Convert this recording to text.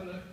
Hello.